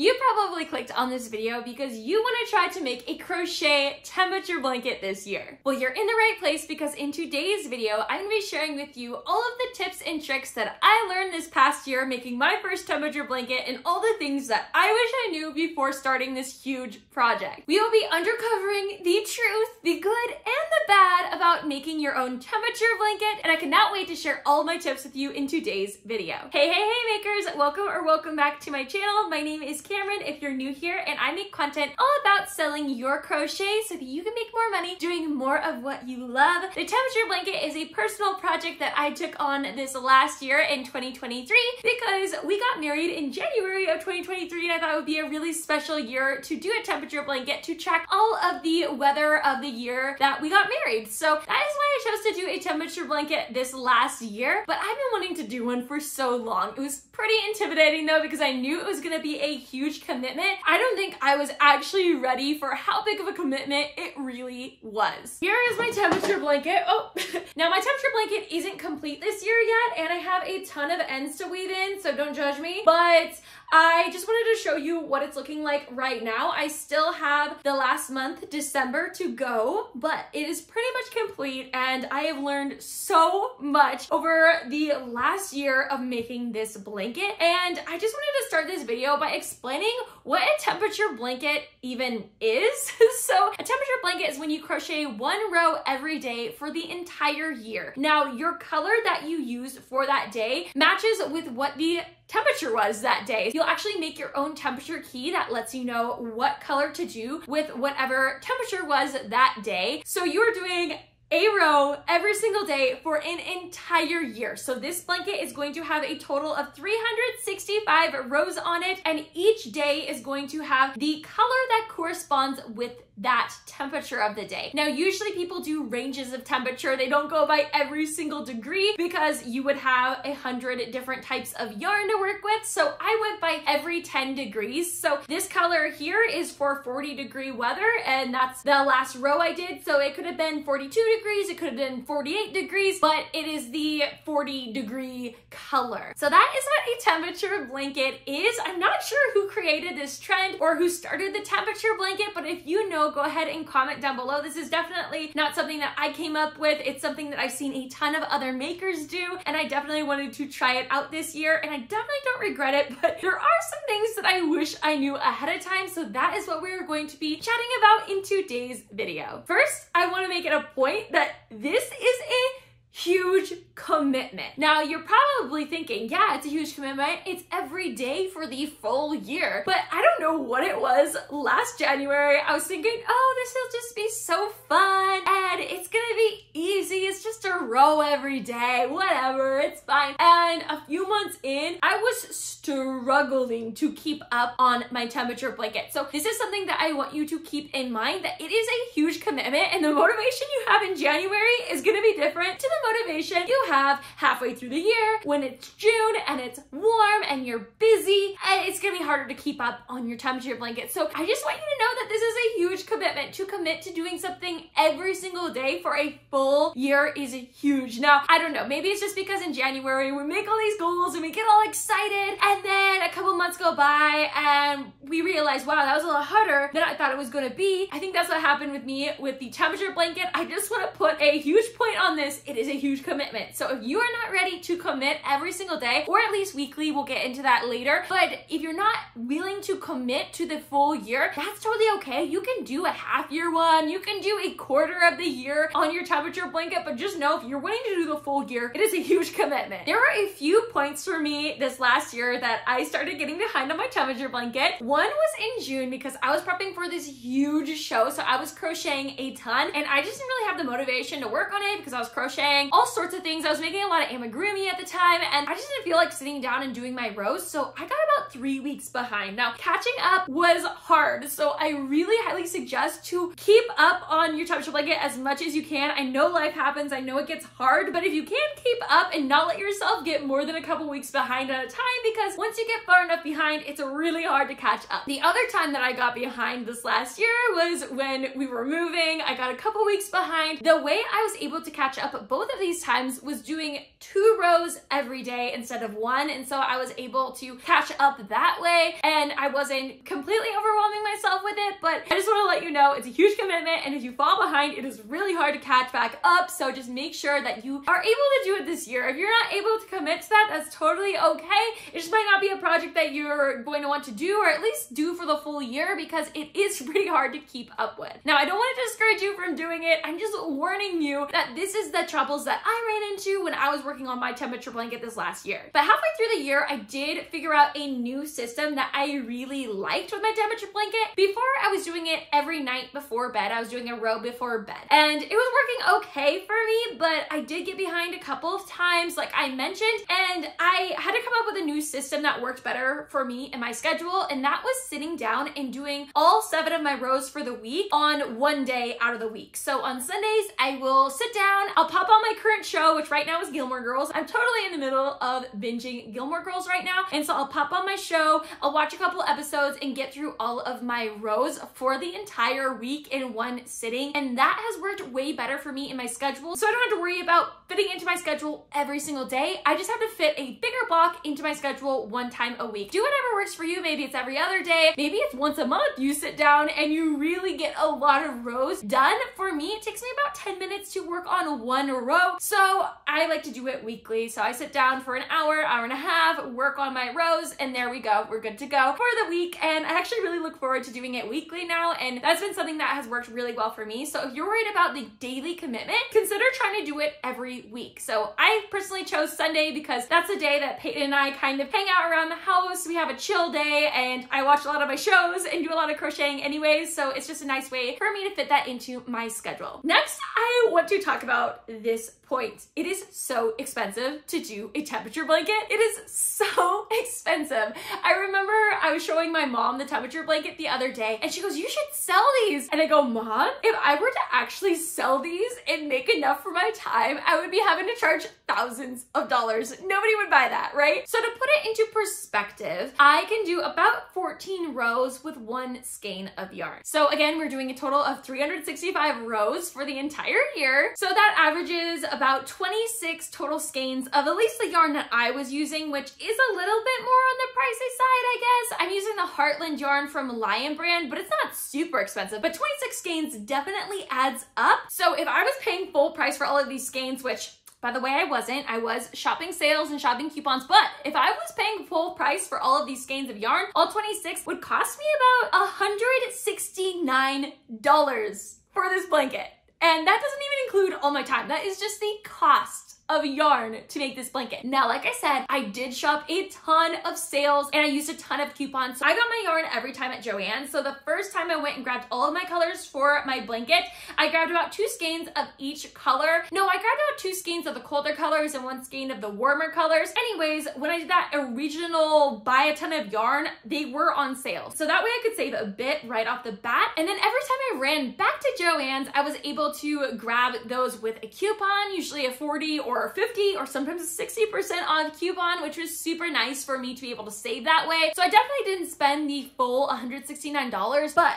You probably clicked on this video because you want to try to make a crochet temperature blanket this year. Well, you're in the right place because in today's video, I'm going to be sharing with you all of the tips and tricks that I learned this past year making my first temperature blanket and all the things that I wish I knew before starting this huge project. We will be uncovering the truth, the good and the bad about making your own temperature blanket, and I cannot wait to share all my tips with you in today's video. Hey, hey, hey makers, welcome or welcome back to my channel. My name is Camryn if you're new here, and I make content all about selling your crochet so that you can make more money doing more of what you love. The temperature blanket is a personal project that I took on this last year in 2023 because we got married in January of 2023 and I thought it would be a really special year to do a temperature blanket to track all of the weather of the year that we got married. So that is why I chose to do a temperature blanket this last year, but I've been wanting to do one for so long. It was pretty intimidating though because I knew it was gonna be a huge huge commitment. I don't think I was actually ready for how big of a commitment it really was. Here is my temperature blanket. Oh, now my temperature blanket isn't complete this year yet and I have a ton of ends to weave in, so don't judge me. But I just wanted to show you what it's looking like right now. I still have the last month, December, to go, but it is pretty much complete and I have learned so much over the last year of making this blanket. And I just wanted to start this video by explaining what a temperature blanket even is. so a temperature blanket is when you crochet one row every day for the entire year. Now your color that you use for that day matches with what the temperature was that day. You'll actually make your own temperature key that lets you know what color to do with whatever temperature was that day. So you're doing a row every single day for an entire year. So this blanket is going to have a total of 365 rows on it and each day is going to have the color that corresponds with that temperature of the day. Now, usually people do ranges of temperature. They don't go by every single degree because you would have a hundred different types of yarn to work with. So I went by every 10 degrees. So this color here is for 40 degree weather and that's the last row I did. So it could have been 42 degrees, it could have been 48 degrees, but it is the 40 degree color. So that is what a temperature blanket is. I'm not sure who created this trend or who started the temperature blanket, but if you know go ahead and comment down below. This is definitely not something that I came up with. It's something that I've seen a ton of other makers do, and I definitely wanted to try it out this year, and I definitely don't regret it, but there are some things that I wish I knew ahead of time, so that is what we're going to be chatting about in today's video. First, I wanna make it a point that this is a huge commitment. Now, you're probably thinking, yeah, it's a huge commitment. It's every day for the full year. But I don't know what it was last January. I was thinking, oh, this will just be so fun and it's gonna be easy. It's just a row every day, whatever, it's fine. And a few months in, I was struggling to keep up on my temperature blanket. So this is something that I want you to keep in mind that it is a huge commitment and the motivation you have in January is gonna be different to the motivation you have halfway through the year when it's June and it's warm and you're busy and it's gonna be harder to keep up on your temperature blanket. So I just want you to know that this is a huge commitment to commit to doing something every single day for a full year is huge. Now, I don't know, maybe it's just because in January we make all these goals and we get all excited and then a couple months go by and we realize, wow, that was a lot harder than I thought it was gonna be. I think that's what happened with me with the temperature blanket. I just wanna put a huge point on this. It is a huge commitment. So if you are not ready to commit every single day, or at least weekly, we'll get into that later. But if you're not willing to commit to the full year, that's totally okay. You can do a half year one, you can do a quarter of the year on your temperature blanket, but just know if you're willing to do the full year, it is a huge commitment. There were a few points for me this last year that I started getting behind on my temperature blanket. One was in June because I was prepping for this huge show, so I was crocheting a ton, and I just didn't really have the motivation to work on it because I was crocheting all sorts of things. I was making a lot of amigurumi at the time and I just didn't feel like sitting down and doing my rows. So I got about three weeks behind. Now catching up was hard. So I really highly suggest to keep up on your temperature blanket as much as you can. I know life happens. I know it gets hard, but if you can keep up and not let yourself get more than a couple weeks behind at a time, because once you get far enough behind, it's really hard to catch up. The other time that I got behind this last year was when we were moving. I got a couple weeks behind. The way I was able to catch up both of these times was doing two rows every day instead of one. And so I was able to catch up that way and I wasn't completely overwhelming myself with it. But I just want to let you know it's a huge commitment. And if you fall behind, it is really hard to catch back up. So just make sure that you are able to do it this year. If you're not able to commit to that, that's totally okay. It just might not be a project that you're going to want to do or at least do for the full year because it is pretty hard to keep up with. Now, I don't want to discourage you from doing it. I'm just warning you that this is the troubles that I ran into when I was working on my temperature blanket this last year. But halfway through the year, I did figure out a new system that I really liked with my temperature blanket. Before I was doing it every night before bed, I was doing a row before bed. And it was working okay for me, but I did get behind a couple of times, like I mentioned, and I had to come up with a new system that worked better for me and my schedule, and that was sitting down and doing all seven of my rows for the week on one day out of the week. So on Sundays, I will sit down, I'll pop on my current show, which right now is Gilmore Girls. I'm totally in the middle of binging Gilmore Girls right now, and so I'll pop on my show, I'll watch a couple episodes and get through all of my rows for the entire week in one sitting, and that has worked way better for me in my schedule, so I don't have to worry about fitting into my schedule every single day. I just have to fit a bigger block into my schedule one time a week. Do whatever works for you. Maybe it's every other day, maybe it's once a month. You sit down and you really get a lot of rows done. For me, it takes me about 10 minutes to work on one row, so I like to do it weekly. So I sit down for an hour, hour and a half, work on my rows, and there we go. We're good to go for the week. And I actually really look forward to doing it weekly now, and that's been something that has worked really well for me. So if you're worried about the daily commitment, consider trying to do it every week. So I personally chose Sunday because that's the day that Peyton and I kind of hang out around the house. We have a chill day, and I watch a lot of my shows and do a lot of crocheting anyways. So it's just a nice way for me to fit that into my schedule. Next, I want to talk about this point. It is so expensive to do a temperature blanket. It is so expensive. I remember I was showing my mom the temperature blanket the other day and she goes, you should sell these. And I go, mom, if I were to actually sell these and make enough for my time, I would be having to charge thousands of dollars. Nobody would buy that, right? So to put it into perspective, I can do about 14 rows with one skein of yarn. So again, we're doing a total of 365 rows for the entire year. So that averages about 26 total skeins of at least the yarn that I was using, which is a little bit more on the pricey side, I guess. I'm using the Heartland yarn from Lion Brand, but it's not super expensive, but 26 skeins definitely adds up. So if I was paying full price for all of these skeins, which by the way, I wasn't. I was shopping sales and shopping coupons, but if I was paying full price for all of these skeins of yarn, all 26 would cost me about $169 for this blanket. And that doesn't even include all my time. That is just the cost of yarn to make this blanket. Now, like I said, I did shop a ton of sales and I used a ton of coupons. So I got my yarn every time at Joann. So the first time I went and grabbed all of my colors for my blanket, I grabbed about two skeins of each color. No, I grabbed about two skeins of the colder colors and one skein of the warmer colors. Anyways, when I did that original buy a ton of yarn, they were on sale. So that way I could save a bit right off the bat. And then every time I ran back to Joann's, I was able to grab those with a coupon, usually a 40 or or 50 or sometimes a 60% off coupon, which was super nice for me to be able to save that way. So I definitely didn't spend the full $169, but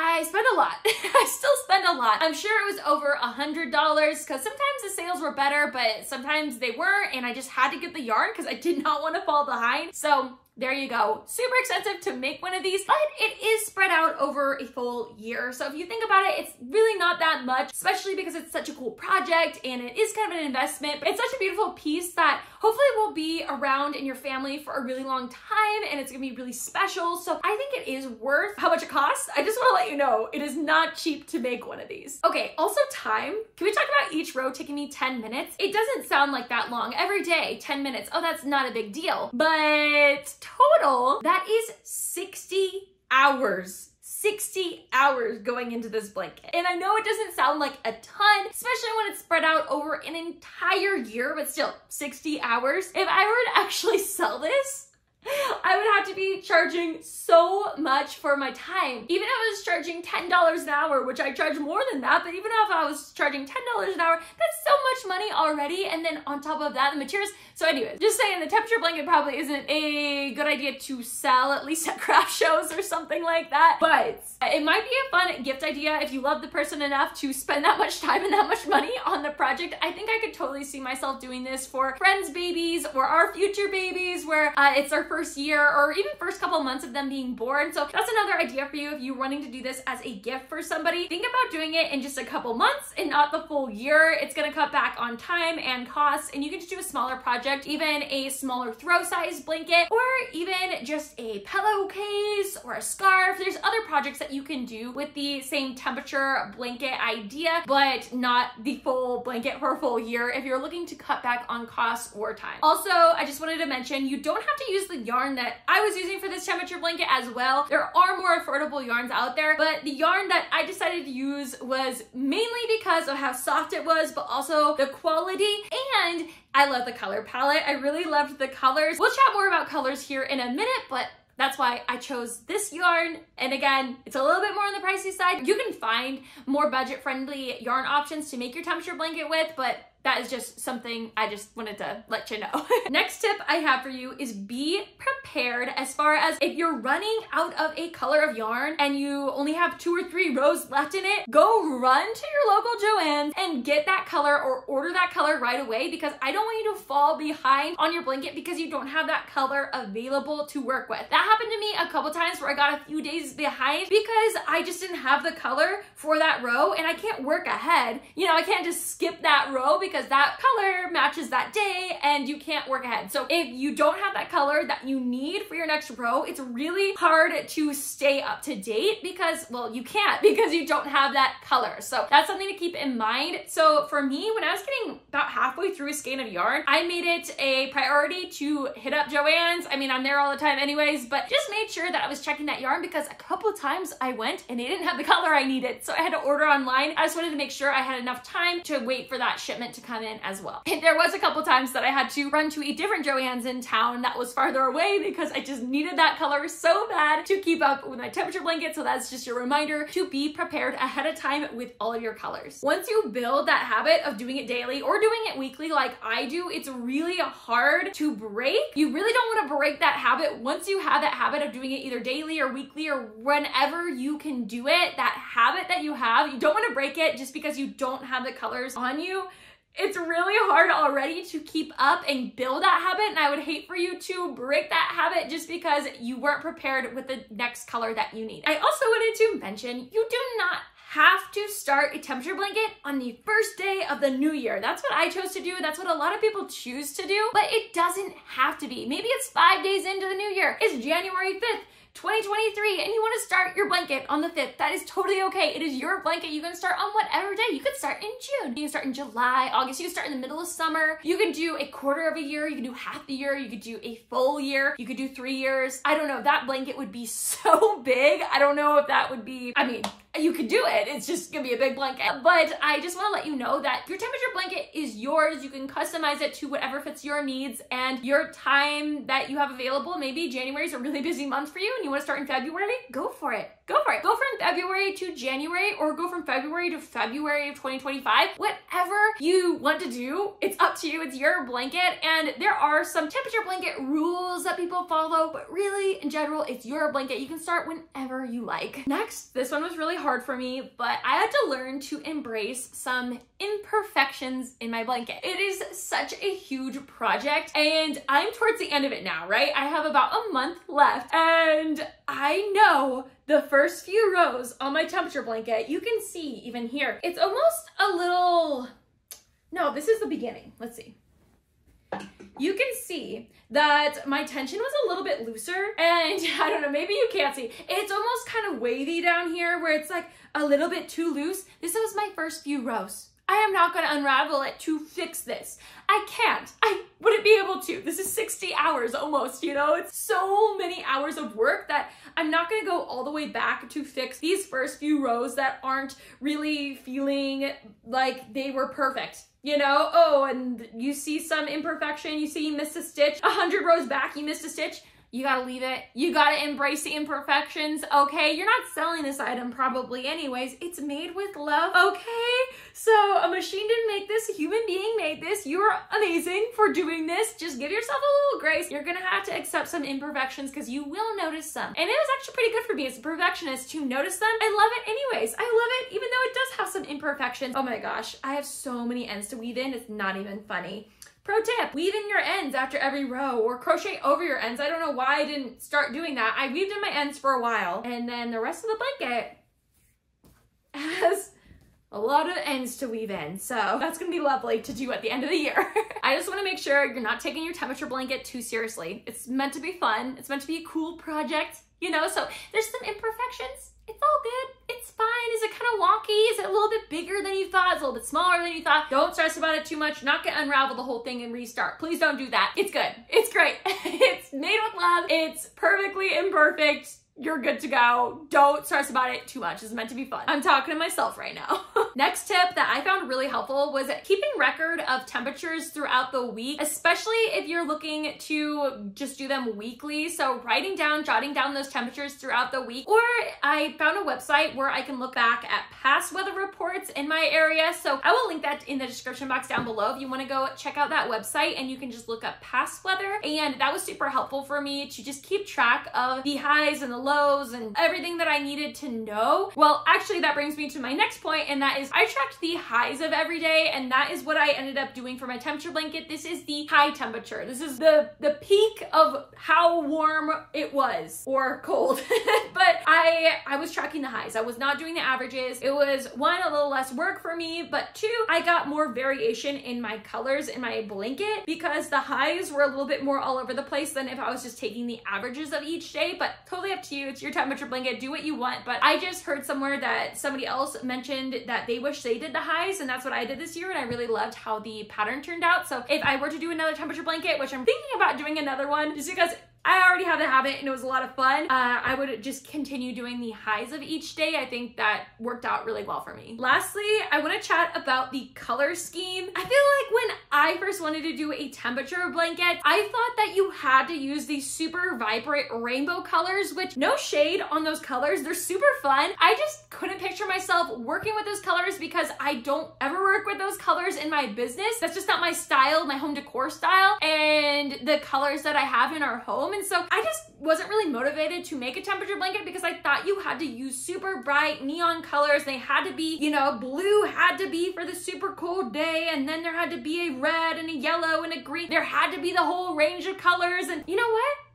I spent a lot. I still spend a lot. I'm sure it was over a $100 because sometimes the sales were better, but sometimes they weren't, and I just had to get the yarn because I did not want to fall behind. So there you go. Super expensive to make one of these, but it is spread out over a full year. So if you think about it, it's really not that much, especially because it's such a cool project and it is kind of an investment, but it's such a beautiful piece that hopefully will be around in your family for a really long time and it's gonna be really special. So I think it is worth how much it costs. I just wanna let you know, it is not cheap to make one of these. Okay, also time. Can we talk about each row taking me 10 minutes? It doesn't sound like that long. Every day, 10 minutes. Oh, that's not a big deal. But total, that is 60 hours 60 hours going into this blanket. And I know it doesn't sound like a ton, especially when it's spread out over an entire year, but still 60 hours. If I were to actually sell this, I would have to be charging so much for my time. Even if I was charging $10 an hour, which I charge more than that, but even if I was charging $10 an hour, that's so much money already. And then on top of that, the materials. So anyways, just saying the temperature blanket probably isn't a good idea to sell, at least at craft shows or something like that. But it might be a fun gift idea if you love the person enough to spend that much time and that much money on the project. I think I could totally see myself doing this for friends' babies or our future babies where uh, it's our first year or even first couple months of them being born. So that's another idea for you if you're wanting to do this as a gift for somebody. Think about doing it in just a couple months and not the full year. It's gonna cut back on time and costs and you can just do a smaller project, even a smaller throw size blanket or even just a pillowcase or a scarf. There's other projects that you can do with the same temperature blanket idea, but not the full blanket for a full year if you're looking to cut back on costs or time. Also, I just wanted to mention you don't have to use the yarn that I was using for this temperature blanket as well. There are more affordable yarns out there, but the yarn that I decided to use was mainly because of how soft it was, but also the quality and I love the color palette. I really loved the colors. We'll chat more about colors here in a minute, but that's why I chose this yarn. And again, it's a little bit more on the pricey side. You can find more budget friendly yarn options to make your temperature blanket with, but that is just something I just wanted to let you know. Next tip I have for you is be prepared as far as if you're running out of a color of yarn and you only have two or three rows left in it, go run to your local Joann's and get that color or order that color right away because I don't want you to fall behind on your blanket because you don't have that color available to work with. That happened to me a couple times where I got a few days behind because I just didn't have the color for that row and I can't work ahead. You know, I can't just skip that row because that color matches that day and you can't work ahead. So if you don't have that color that you need for your next row, it's really hard to stay up to date because, well, you can't because you don't have that color. So that's something to keep in mind. So for me, when I was getting about halfway through a skein of yarn, I made it a priority to hit up Joann's. I mean, I'm there all the time anyways, but just made sure that I was checking that yarn because a couple times I went and they didn't have the color I needed. So I had to order online. I just wanted to make sure I had enough time to wait for that shipment to come in as well. And there was a couple times that I had to run to a different Joann's in town that was farther away because I just needed that color so bad to keep up with my temperature blanket. So that's just your reminder to be prepared ahead of time with all of your colors. Once you build that habit of doing it daily or doing it weekly like I do, it's really hard to break. You really don't want to break that habit once you have that habit of doing it either daily or weekly or whenever you can do it, that habit that you have, you don't want to break it just because you don't have the colors on you it's really hard already to keep up and build that habit. And I would hate for you to break that habit just because you weren't prepared with the next color that you need. I also wanted to mention you do not have to start a temperature blanket on the first day of the new year. That's what I chose to do. That's what a lot of people choose to do, but it doesn't have to be. Maybe it's five days into the new year. It's January 5th. 2023 and you want to start your blanket on the 5th, that is totally okay. It is your blanket. You can start on whatever day. You could start in June. You can start in July, August. You can start in the middle of summer. You can do a quarter of a year. You can do half the year. You could do a full year. You could do three years. I don't know. That blanket would be so big. I don't know if that would be, I mean, you could do it. It's just gonna be a big blanket. But I just wanna let you know that your temperature blanket is yours. You can customize it to whatever fits your needs and your time that you have available. Maybe January is a really busy month for you and you wanna start in February, go for it. Go for it. Go from February to January or go from February to February of 2025. Whatever you want to do, it's up to you. It's your blanket. And there are some temperature blanket rules that people follow, but really, in general, it's your blanket. You can start whenever you like. Next, this one was really hard for me, but I had to learn to embrace some imperfections in my blanket. It is such a huge project and I'm towards the end of it now, right? I have about a month left and I know the first few rows on my temperature blanket, you can see even here, it's almost a little, no, this is the beginning. Let's see. You can see that my tension was a little bit looser and I don't know, maybe you can't see. It's almost kind of wavy down here where it's like a little bit too loose. This was my first few rows. I am not going to unravel it to fix this. I can't. I wouldn't be able to. This is 60 hours almost, you know? It's so many hours of work that I'm not going to go all the way back to fix these first few rows that aren't really feeling like they were perfect. You know, oh, and you see some imperfection, you see you missed a stitch, a hundred rows back, you missed a stitch you gotta leave it. You gotta embrace the imperfections, okay? You're not selling this item probably anyways. It's made with love, okay? So a machine didn't make this, a human being made this. You're amazing for doing this. Just give yourself a little grace. You're gonna have to accept some imperfections because you will notice some. And it was actually pretty good for me as a perfectionist to notice them. I love it anyways. I love it even though it does have some imperfections. Oh my gosh, I have so many ends to weave in. It's not even funny. Pro tip, weave in your ends after every row or crochet over your ends. I don't know why I didn't start doing that. I weaved in my ends for a while and then the rest of the blanket has a lot of ends to weave in. So that's gonna be lovely to do at the end of the year. I just wanna make sure you're not taking your temperature blanket too seriously. It's meant to be fun. It's meant to be a cool project, you know? So there's some imperfections it's all good. It's fine. Is it kind of wonky? Is it a little bit bigger than you thought? Is it a little bit smaller than you thought? Don't stress about it too much. Not gonna unravel the whole thing and restart. Please don't do that. It's good. It's great. it's made with love. It's perfectly imperfect you're good to go. Don't stress about it too much. It's meant to be fun. I'm talking to myself right now. Next tip that I found really helpful was keeping record of temperatures throughout the week, especially if you're looking to just do them weekly. So writing down, jotting down those temperatures throughout the week. Or I found a website where I can look back at past weather reports in my area. So I will link that in the description box down below if you want to go check out that website and you can just look up past weather. And that was super helpful for me to just keep track of the highs and the lows and everything that I needed to know. Well, actually that brings me to my next point and that is I tracked the highs of every day and that is what I ended up doing for my temperature blanket. This is the high temperature. This is the, the peak of how warm it was or cold. but I, I was tracking the highs. I was not doing the averages. It was one, a little less work for me, but two, I got more variation in my colors in my blanket because the highs were a little bit more all over the place than if I was just taking the averages of each day, but totally up to you you. It's your temperature blanket. Do what you want. But I just heard somewhere that somebody else mentioned that they wish they did the highs, and that's what I did this year. And I really loved how the pattern turned out. So if I were to do another temperature blanket, which I'm thinking about doing another one, just because I already have the habit and it was a lot of fun. Uh, I would just continue doing the highs of each day. I think that worked out really well for me. Lastly, I want to chat about the color scheme. I feel like when I first wanted to do a temperature blanket, I thought that you had to use these super vibrant rainbow colors, which no shade on those colors. They're super fun. I just couldn't picture myself working with those colors because I don't ever work with those colors in my business. That's just not my style, my home decor style. And the colors that I have in our home and so I just wasn't really motivated to make a temperature blanket because I thought you had to use super bright neon colors. They had to be, you know, blue had to be for the super cold day. And then there had to be a red and a yellow and a green. There had to be the whole range of colors. And you know what?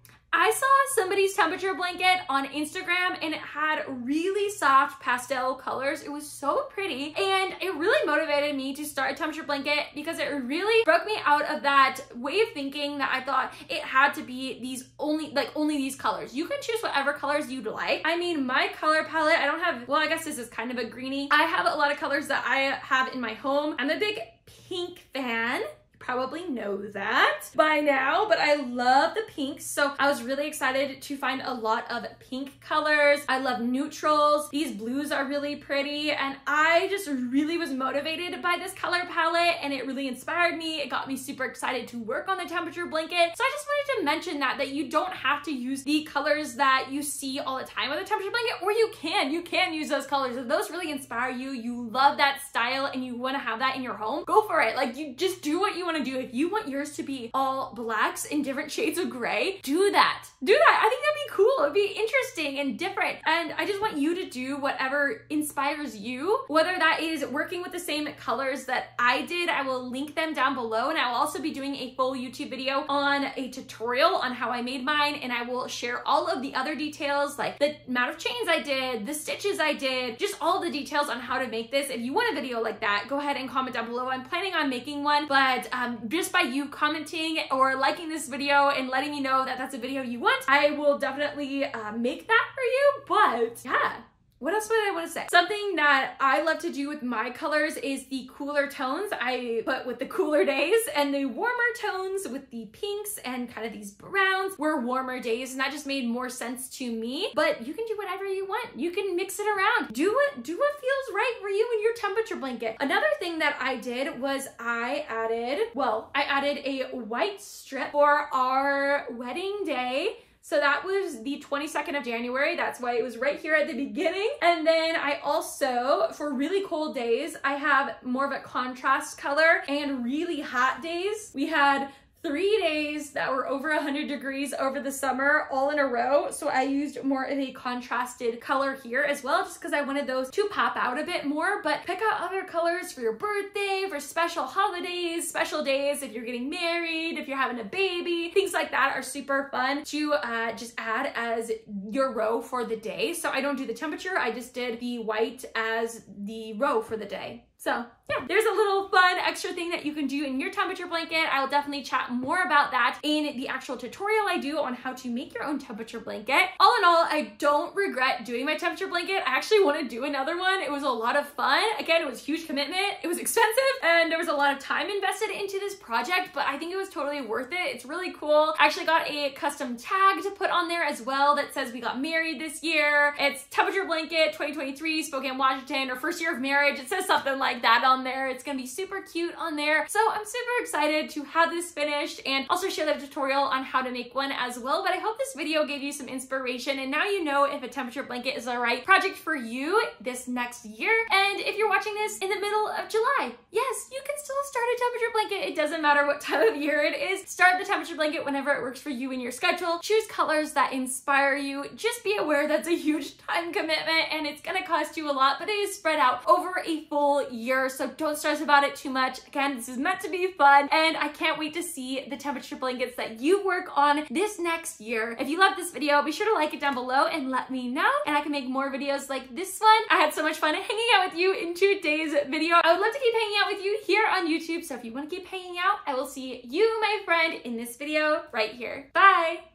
Somebody's temperature blanket on Instagram and it had really soft pastel colors. It was so pretty and it really motivated me to start a temperature blanket because it really broke me out of that way of thinking that I thought it had to be these only, like only these colors. You can choose whatever colors you'd like. I mean, my color palette, I don't have, well, I guess this is kind of a greeny. I have a lot of colors that I have in my home. I'm a big pink fan probably know that by now, but I love the pinks. So I was really excited to find a lot of pink colors. I love neutrals. These blues are really pretty. And I just really was motivated by this color palette and it really inspired me. It got me super excited to work on the temperature blanket. So I just wanted to mention that, that you don't have to use the colors that you see all the time with the temperature blanket, or you can. You can use those colors. If those really inspire you, you love that style and you want to have that in your home, go for it. Like you just do what you want want to do, if you want yours to be all blacks in different shades of gray, do that. Do that. I think that'd be cool. It'd be interesting and different. And I just want you to do whatever inspires you, whether that is working with the same colors that I did. I will link them down below and I will also be doing a full YouTube video on a tutorial on how I made mine and I will share all of the other details like the amount of chains I did, the stitches I did, just all the details on how to make this. If you want a video like that, go ahead and comment down below. I'm planning on making one, but um, um, just by you commenting or liking this video and letting me know that that's a video you want, I will definitely uh, make that for you. But yeah, what else would I want to say? Something that I love to do with my colors is the cooler tones I put with the cooler days and the warmer tones with the pinks and kind of these browns were warmer days and that just made more sense to me. But you can do whatever you want. You can mix it around. Do what, do what feels right for you and your temperature blanket. Another thing that I did was I added, well, I added a white strip for our wedding day So that was the 22nd of January. That's why it was right here at the beginning. And then I also, for really cold days, I have more of a contrast color and really hot days. We had three days that were over 100 degrees over the summer all in a row. So I used more of a contrasted color here as well, just because I wanted those to pop out a bit more. But pick out other colors for your birthday, for special holidays, special days, if you're getting married, if you're having a baby, things like that are super fun to uh, just add as your row for the day. So I don't do the temperature, I just did the white as the row for the day. So yeah, there's a little fun extra thing that you can do in your temperature blanket. I will definitely chat more about that in the actual tutorial I do on how to make your own temperature blanket. All in all, I don't regret doing my temperature blanket. I actually want to do another one. It was a lot of fun. Again, it was huge commitment. It was expensive and there was a lot of time invested into this project, but I think it was totally worth it. It's really cool. I actually got a custom tag to put on there as well that says we got married this year. It's temperature blanket 2023 Spokane, Washington, or first year of marriage. It says something like that there. It's gonna be super cute on there. So I'm super excited to have this finished and also share the tutorial on how to make one as well. But I hope this video gave you some inspiration and now you know if a temperature blanket is the right project for you this next year. And if you're watching this in the middle of July, yes, you can still start a temperature blanket. It doesn't matter what time of year it is. Start the temperature blanket whenever it works for you in your schedule. Choose colors that inspire you. Just be aware that's a huge time commitment and it's gonna cost you a lot, but it is spread out over a full year year, so don't stress about it too much. Again, this is meant to be fun, and I can't wait to see the temperature blankets that you work on this next year. If you love this video, be sure to like it down below and let me know, and I can make more videos like this one. I had so much fun hanging out with you in today's video. I would love to keep hanging out with you here on YouTube, so if you want to keep hanging out, I will see you, my friend, in this video right here. Bye!